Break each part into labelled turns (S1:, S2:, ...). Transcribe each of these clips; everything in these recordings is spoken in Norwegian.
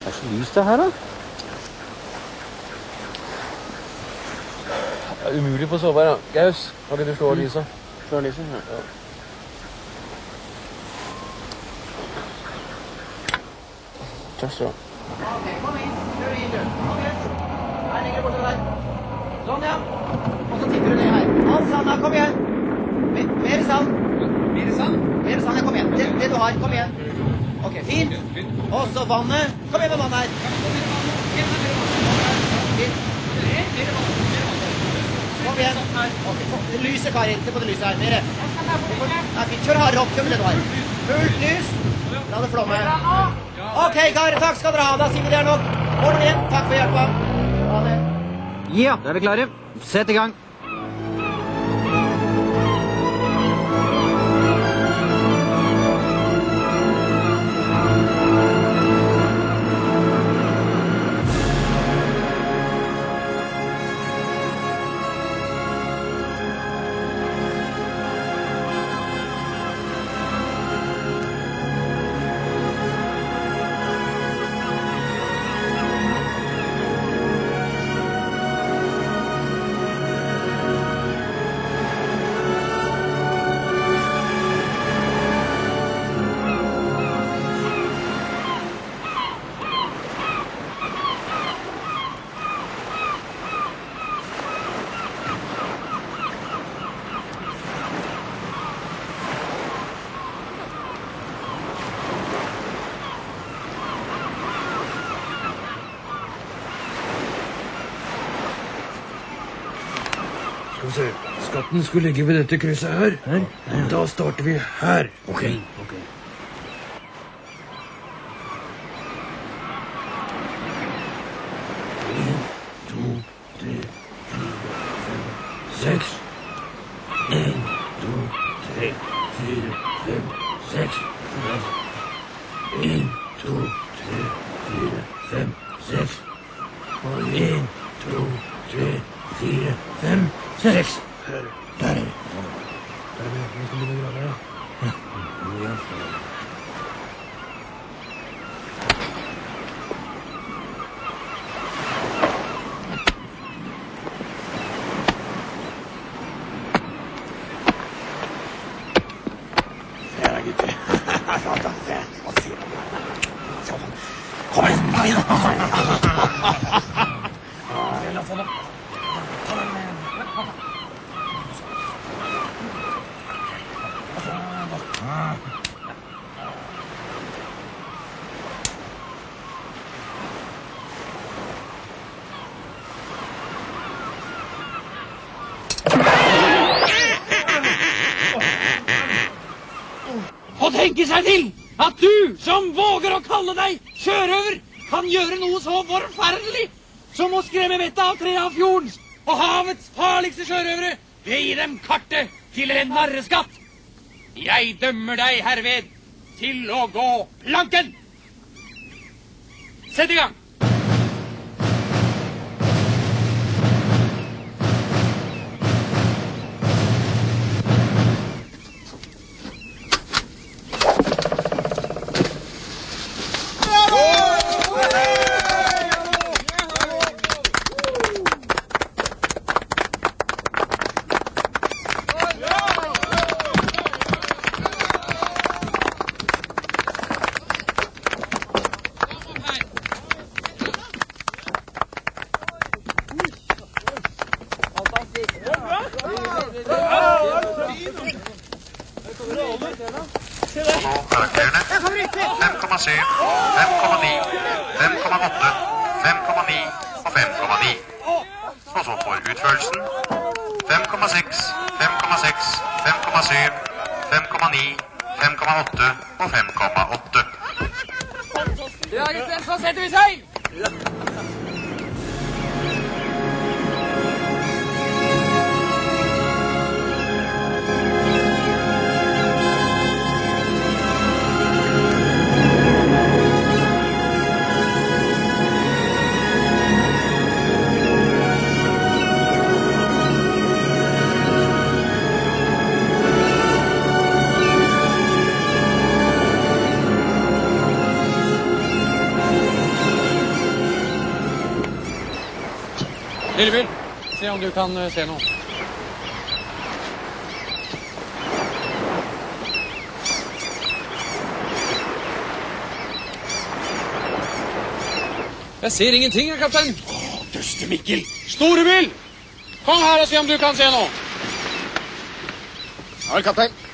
S1: Det er så lyst det her, da.
S2: Det er umulig på sove her, da. Gaus, kan ikke du slå av lyset?
S1: Slå lyset. Ja. Takk skal du ha.
S3: Ok, kom inn. Kjør inn, du. Her ligger det borte der. Sånn, ja. Og så titter du ned her. All sand, her, Kom igjen. Me- Mer sand. Mer sand? Mer sand, ja. Kom igjen. Det, det du har. Kom igjen. Ok, fint. Og så vannet. Kom igjen med vannet her. Fint. Kom igjen. Okay. Lyset, Karin. Se på det lyset her. Mere. Nei, fint. Kjør hardere opp. Kjør med det du har. Fullt lys. La det flomme. Ok, karer. Takk skal dere ha. Da sier vi det er nok. Igjen. Takk for hjelpa. Ha det.
S1: Ja, da er vi klare. Sett i gang.
S2: Skatten skulle ligge ved dette krysset her. Da starter vi her.
S1: Ok. ok.
S2: Seks. En, to, tre, fire, fem, seks. En, to, tre, fire, fem, seks. Og en, to, tre, fire, fem, seks. Der er vi. Der er vi. Vi skal begynne å grave
S4: Å tenke seg til at du, som våger å kalle deg sjørøver, kan gjøre noe så forferdelig som å skremme vettet av tre av fjordens og havets farligste sjørøvere ved å gi dem kartet til en narreskatt. Jeg dømmer deg herved til å gå planken. Sett i gang.
S5: Karakterene. 5,7, 5,9, 5,8, 5,9 og 5,9. Og så for utførelsen 5,6, 5,6, 5,7, 5,9, 5,8 og 5,8.
S4: Ja, gutter, så setter vi seil! Lillebil, se om du kan eh, se noe. Jeg ser ingenting, kaptein.
S2: Døste Mikkel!
S4: Storebil! Kom her og se om du kan se noe.
S1: Ja vel, kaptein.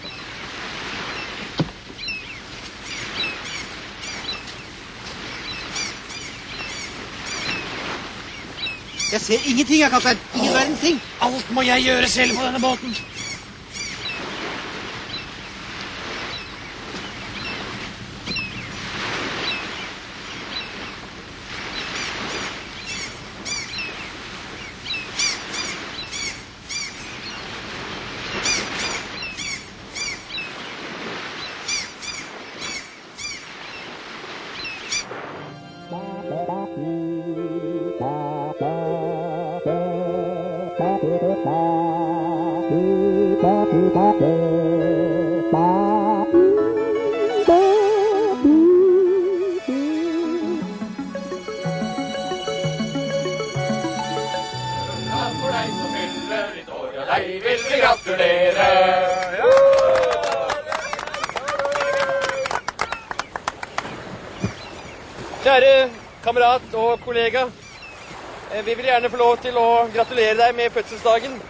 S3: Jeg ser ingenting, jeg, kaptein. Ingen verdens ting.
S4: Alt må jeg gjøre selv på denne båten.
S2: For deg som
S6: Kjære kamerat og kollega. eh, Vi vil gjerne få lov til å gratulere deg med fødselsdagen.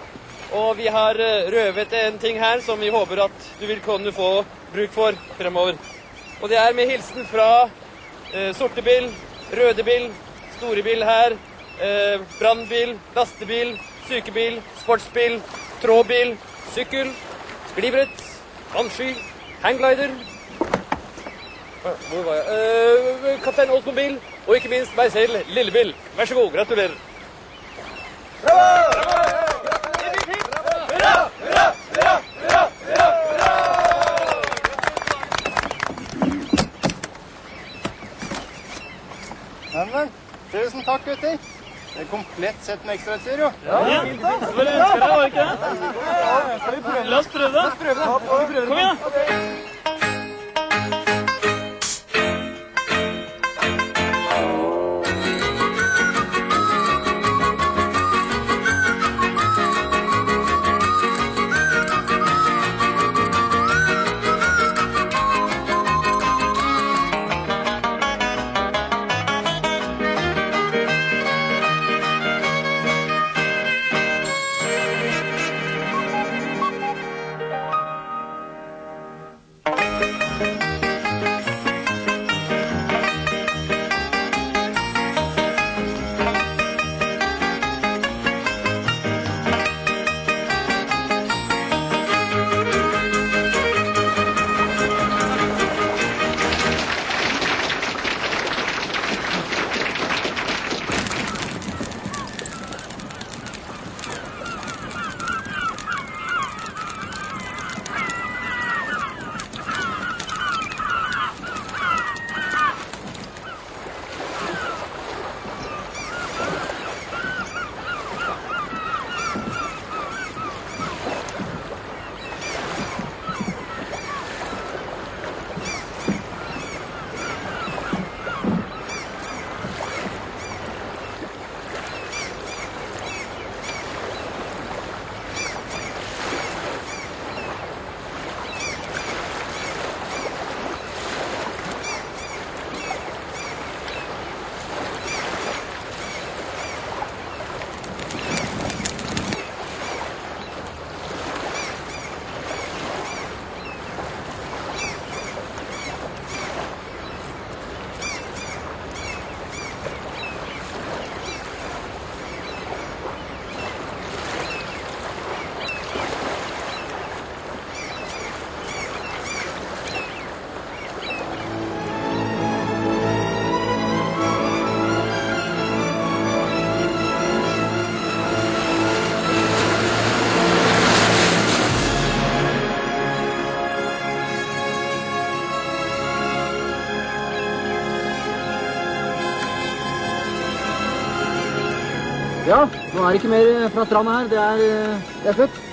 S6: Og vi har eh, røvet en ting her som vi håper at du vil kunne få bruk for fremover. Og det er med hilsen fra eh, sortebil, rødebil, storebil her, eh, brannbil, lastebil, sykebil, sportsbil, tråbil, sykkel, sklibrett, vannsky, hangglider, hvor var jeg? Eh, kaptein Oldsmobil, og ikke minst meg selv, Lillebil. Vær så god, gratulerer.
S1: Neimen, tusen takk, gutter. Det er komplett sett med ekstrautstyr, jo. Ja, nå er det ikke mer fra stranda her. Det er, eh, det er slutt.